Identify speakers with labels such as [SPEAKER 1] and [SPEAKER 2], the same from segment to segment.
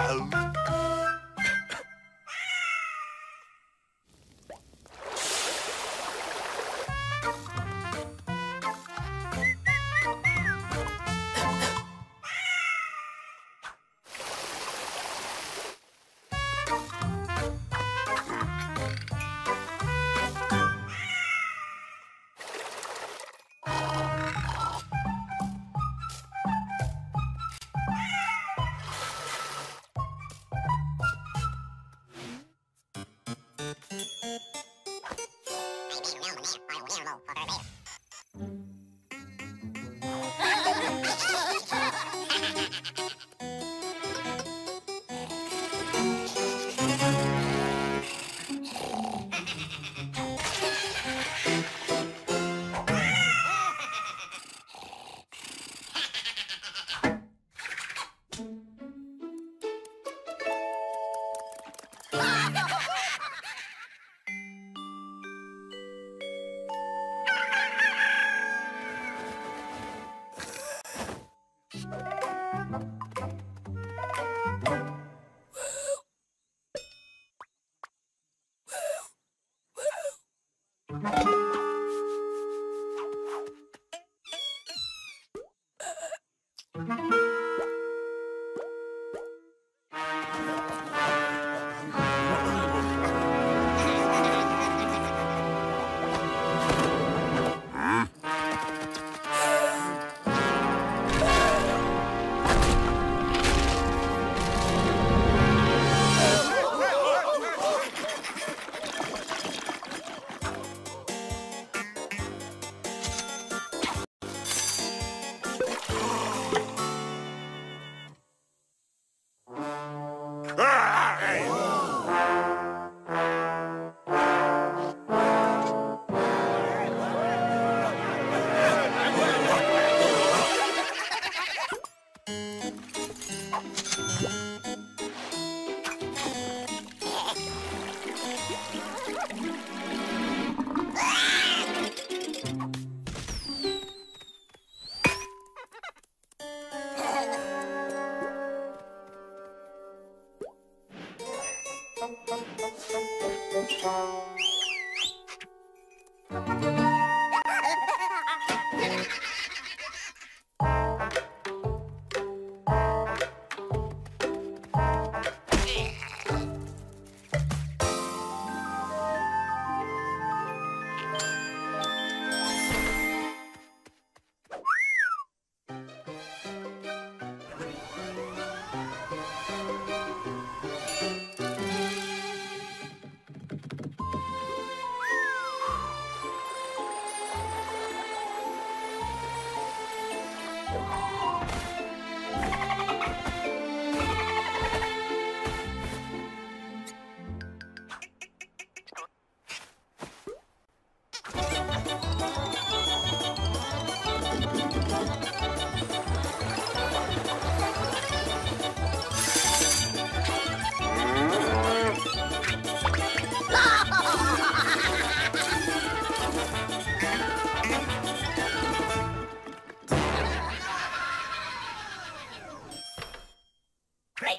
[SPEAKER 1] Oh. Thank you.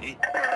[SPEAKER 1] Hey.